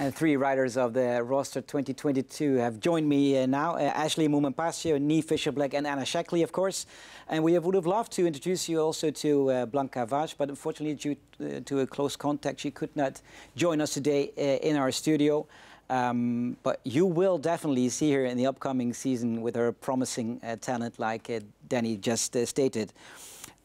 Uh, three riders of the roster 2022 have joined me uh, now. Uh, Ashleigh Moolman-Pasio, Niamh Fisher-Black and Anna Shackley, of course. And we would have loved to introduce you also to uh, Blanka Vas, but unfortunately due uh, to a close contact, she could not join us today uh, in our studio. Um, but you will definitely see her in the upcoming season with her promising uh, talent like Danny just stated.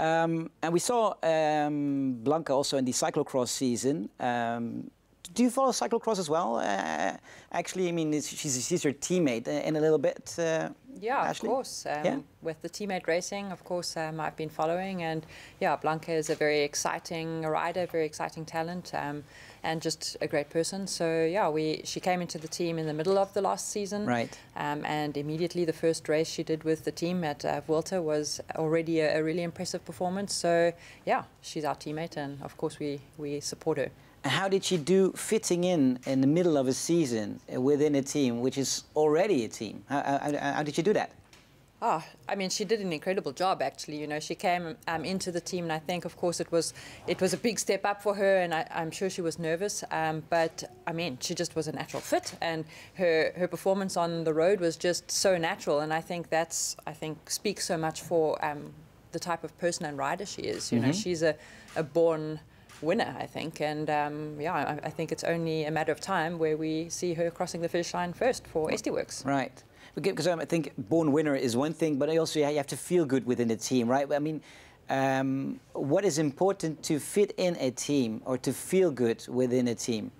Um, and we saw um, Blanka also in the cyclocross season. Do you follow cyclocross as well? Uh, actually, I mean, she's, she's your teammate in a little bit. Uh, yeah, Ashleigh? of course. Um, yeah? With the teammate racing, of course, um, I've been following. And yeah, Blanka is a very exciting rider, very exciting talent, um, and just a great person. So yeah, we she came into the team in the middle of the last season. Right. Um, and immediately the first race she did with the team at uh, Vuelta was already a, a really impressive performance. So yeah, she's our teammate, and of course we, we support her. How did she do fitting in in the middle of a season within a team, which is already a team? How, how, how did she do that? Oh, I mean, she did an incredible job. Actually, you know, she came um, into the team, and I think, of course, it was it was a big step up for her, and I, am sure she was nervous. Um, but I mean, she just was a natural fit, and her her performance on the road was just so natural. And I think that's I think speaks so much for um, the type of person and rider she is. You mm -hmm. know, mm-hmm. she's a, a born winner, I think. And um, yeah, I, I, think it's only a matter of time where we see her crossing the finish line first for SD Worx. Right. Because um, I think born winner is one thing, but I also you have to feel good within the team, right? I mean, um, what is important to fit in a team or to feel good within a team?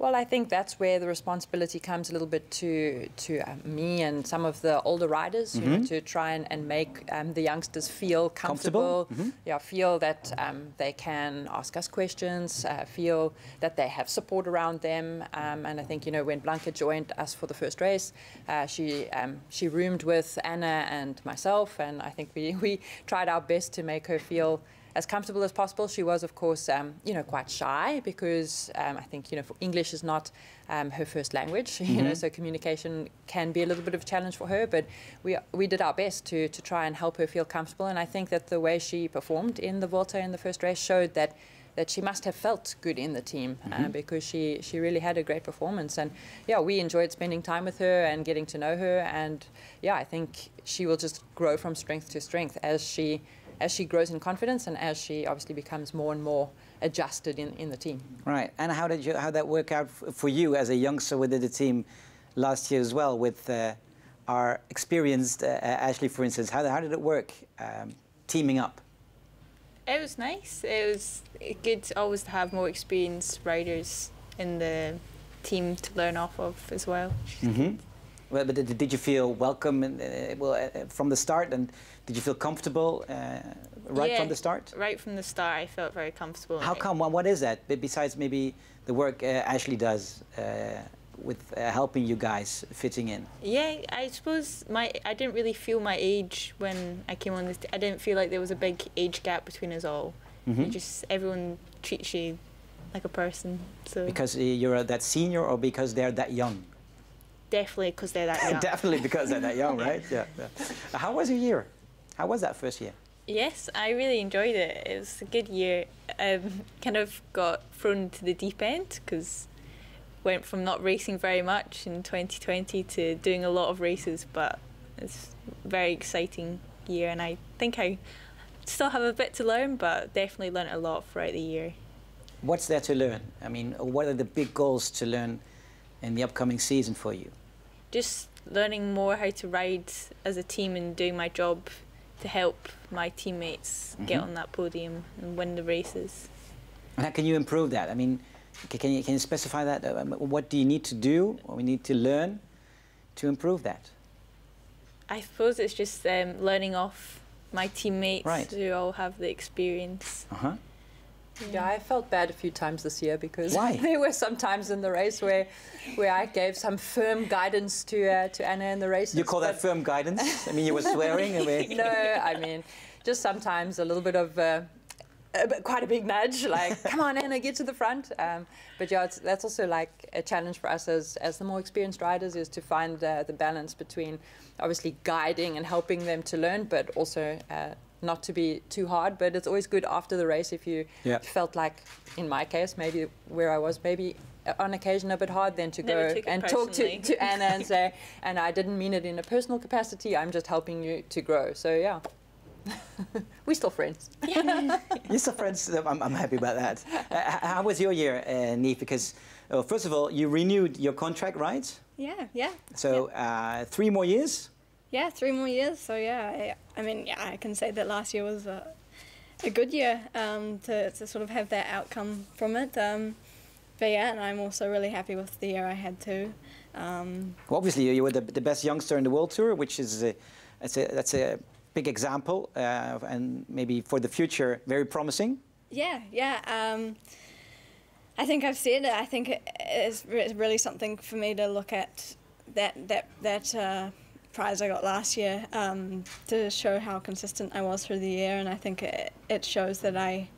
Well, I think that's where the responsibility comes a little bit to to uh, me and some of the older riders, mm -hmm. you know, mm-hmm. to try and, and make um, the youngsters feel comfortable, comfortable? Mm -hmm. yeah, feel that um, they can ask us questions, uh, feel that they have support around them. Um, and I think, you know, when Blanka joined us for the first race, uh, she um, she roomed with Anna and myself, and I think we, we tried our best to make her feel as comfortable as possible. She was, of course, um, you know, quite shy because um, I think, you know, English is not um, her first language, mm -hmm. you know, mm-hmm. so communication can be a little bit of a challenge for her. But we we did our best to to try and help her feel comfortable. And I think that the way she performed in the Vuelta in the first race showed that that she must have felt good in the team mm -hmm. uh, mm-hmm. because she she really had a great performance and yeah we enjoyed spending time with her and getting to know her and yeah I think she will just grow from strength to strength as she as she grows in confidence and as she obviously becomes more and more adjusted in, in the team. Right. And how did you how that work out for you as a youngster within the team last year as well with uh, our experienced uh, Ashleigh, for instance? How, how did it work um, teaming up? It was nice. It was good always to have more experienced riders in the team to learn off of as well. Mm -hmm. Well, but did, did you feel welcome in, uh, well, uh, from the start, and did you feel comfortable uh, right yeah, from the start? Right from the start, I felt very comfortable. How come? What is that? Besides maybe the work uh, Ashleigh does uh, with uh, helping you guys fitting in. Yeah, I suppose my I didn't really feel my age when I came on this. I didn't feel like there was a big age gap between us all. Mm -hmm. Just everyone treats you like a person. So because you're that senior, or because they're that young. Definitely because they're that young. Definitely because they're that young, right? Yeah, yeah. How was your year? How was that first year? Yes, I really enjoyed it. It was a good year. Um, kind of got thrown into the deep end because went from not racing very much in 2020 to doing a lot of races, but it's a very exciting year, and I think I still have a bit to learn, but definitely learned a lot throughout the year. What's there to learn? I mean, what are the big goals to learn in the upcoming season for you? Just learning more how to ride as a team and doing my job to help my teammates mm -hmm. get mm-hmm. on that podium and win the races. And how can you improve that? I mean, can you, can you specify that? Um, what do you need to do or we need to learn to improve that? I suppose it's just um, learning off my teammates right. who all have the experience. Uh-huh. Yeah, I felt bad a few times this year because Why? there were some times in the race where, where I gave some firm guidance to uh, to Anna in the race. You call that firm guidance? I mean, you were swearing. no, I mean, just sometimes a little bit of. Uh, a, quite a big nudge, like, come on, Anna, get to the front. Um, but yeah, that's also like a challenge for us as, as the more experienced riders is to find uh, the balance between obviously guiding and helping them to learn, but also uh, not to be too hard, but it's always good after the race if you yeah. felt like, in my case, maybe where I was, maybe on occasion a bit hard then to Never go and talk to, to Anna and say, and I didn't mean it in a personal capacity. I'm just helping you to grow. So yeah. We're still friends. You're still friends. I'm, I'm happy about that. Uh, how was your year, uh, Niamh? Because, well, first of all, you renewed your contract, right? Yeah, yeah. So yeah. Uh, three more years? Yeah, three more years. So yeah, I, I mean, yeah, I can say that last year was a, a good year um, to, to sort of have that outcome from it. Um, but yeah, and I'm also really happy with the year I had too. Um, well, obviously, you were the, the best youngster in the World Tour, which is a, that's a, that's a big example uh, and maybe for the future very promising. Yeah, yeah. Um, I think I've said it. I think it is really something for me to look at that that that uh, prize I got last year um, to show how consistent I was through the year, and I think it, it shows that I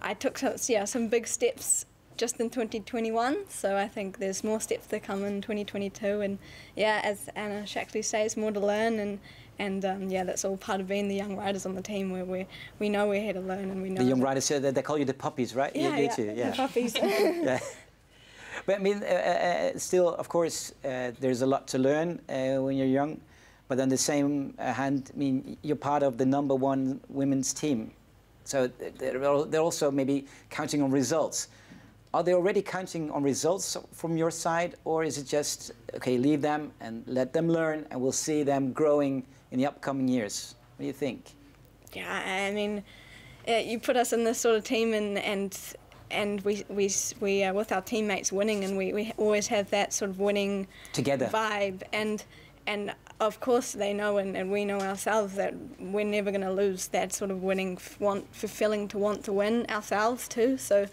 I took some, yeah some big steps just in 2021. So I think there's more steps to come in 2022, and yeah, as Anna Shackley says, more to learn and and um, yeah, that's all part of being the young riders on the team where we we know we're here to learn and we know the young riders. they, they call you the puppies, right? Yeah, you, yeah, too, yeah. the puppies. yeah. But I mean, uh, uh, still, of course, uh, there's a lot to learn uh, when you're young. But on the same uh, hand, I mean, you're part of the number one women's team. So they're, they're also maybe counting on results. Are they already counting on results from your side, or is it just okay, leave them and let them learn, and we'll see them growing in the upcoming years? What do you think? Yeah, I mean, uh, you put us in this sort of team, and and and we we we are with our teammates winning, and we, we always have that sort of winning together vibe, and and of course they know, and, and we know ourselves that we're never going to lose that sort of winning want fulfilling to want to win ourselves too. So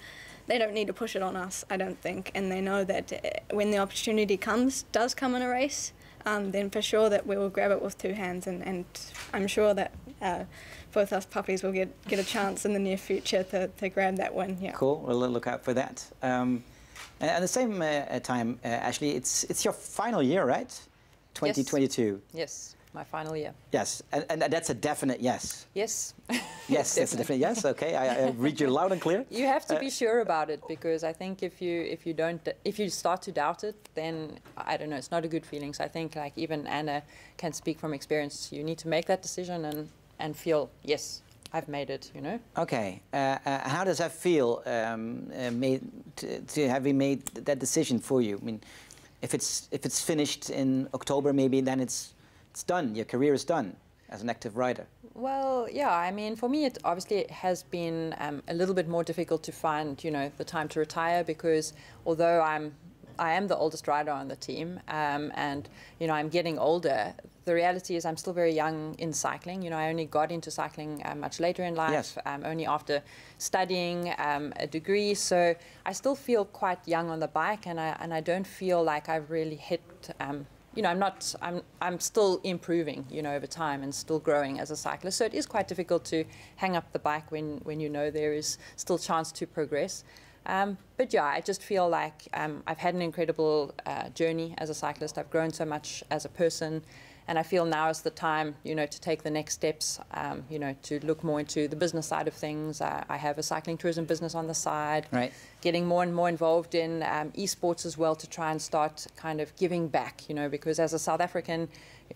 they don't need to push it on us, I don't think, and they know that uh, when the opportunity comes, does come in a race, um, then for sure that we will grab it with two hands, and, and I'm sure that uh, both us puppies will get, get a chance in the near future to, to grab that win. Yeah. Cool. We'll look out for that. Um, at the same uh, time, uh, Ashleigh, it's it's your final year, right? 2022. Yes. yes my final year. Yes, and, and that's a definite yes. Yes. yes, that's a definite yes. Okay, I, I, read you loud and clear. You have to uh, be sure about it because I think if you if you don't if you start to doubt it, then I don't know. It's not a good feeling. So I think like even Anna can speak from experience. You need to make that decision and and feel yes. I've made it, you know. Okay, uh, uh, how does that feel? Um, uh, made to, to having made that decision for you. I mean, if it's if it's finished in October, maybe then it's it's done. Your career is done as an active rider. Well, yeah. I mean, for me, it obviously has been um, a little bit more difficult to find, you know, the time to retire because although I'm I am the oldest rider on the team, um, and you know I'm getting older. The reality is I'm still very young in cycling. You know I only got into cycling uh, much later in life, yes. um, only after studying um, a degree. So I still feel quite young on the bike, and I and I don't feel like I've really hit um, you know, I'm not, I'm, I'm still improving, you know, over time and still growing as a cyclist. So it is quite difficult to hang up the bike when, when you know there is still chance to progress. Um, but yeah, I just feel like um, I've had an incredible uh, journey as a cyclist. I've grown so much as a person. And I feel now is the time, you know, to take the next steps, um, you know, to look more into the business side of things. I, I have a cycling tourism business on the side. Right. Getting more and more involved in um, esports as well to try and start kind of giving back, you know, because as a South African,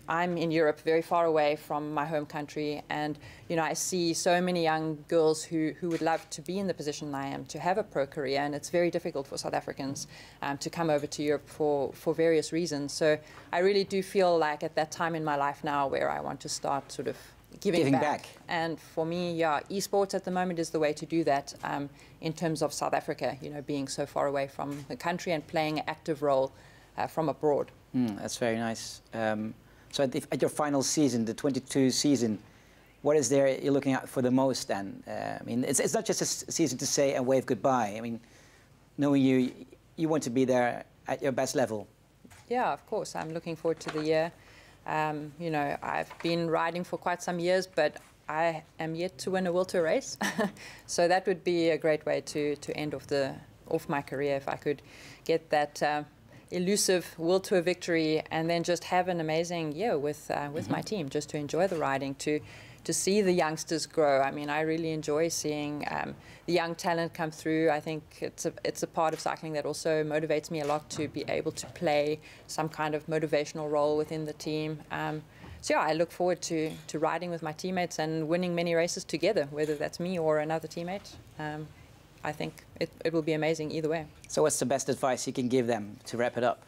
I'm in Europe, very far away from my home country, and you know I see so many young girls who, who would love to be in the position I am, to have a pro career, and it's very difficult for South Africans um, to come over to Europe for, for various reasons. So I really do feel like at that time in my life now where I want to start sort of giving, giving back. back. And for me, yeah, esports at the moment is the way to do that um, in terms of South Africa, you know, being so far away from the country and playing an active role uh, from abroad. Mm, that's very nice. Um, so at, the, at, your final season, the 22 season, what is there you're looking at for the most then? Uh, I mean, it's, it's not just a season to say and wave goodbye. I mean, knowing you, you want to be there at your best level. Yeah, of course. I'm looking forward to the year. Um, you know, I've been riding for quite some years, but I am yet to win a World Tour race. so that would be a great way to, to end off the off my career if I could get that uh, elusive World Tour victory and then just have an amazing year with uh, with mm -hmm. my team, just to enjoy the riding, to to see the youngsters grow. I mean, I really enjoy seeing um, the young talent come through. I think it's a, it's a part of cycling that also motivates me a lot to be able to play some kind of motivational role within the team. Um, so yeah, I look forward to, to riding with my teammates and winning many races together, whether that's me or another teammate. Um, I think it, it will be amazing either way. So what's the best advice you can give them to wrap it up?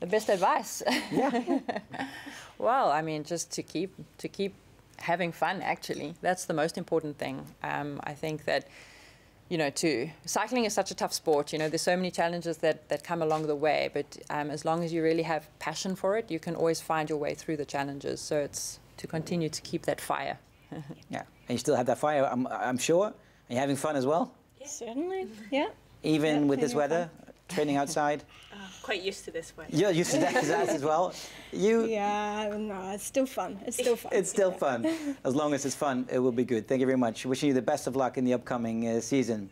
The best advice? Yeah. well, I mean, just to keep to keep having fun. Actually, that's the most important thing. Um, I think that you know, to cycling is such a tough sport. You know, there's so many challenges that, that come along the way. But um, as long as you really have passion for it, you can always find your way through the challenges. So it's to continue to keep that fire. yeah, and you still have that fire. I'm, I'm sure. Are you having fun as well? Yeah. Certainly. Yeah. Even yeah, with this weather, fun. training outside. Uh, quite used to this weather. You're used to that, that as well. You. Yeah, no, it's still fun. It's still fun. it's still fun. As long as it's fun, it will be good. Thank you very much. Wishing you the best of luck in the upcoming uh, season.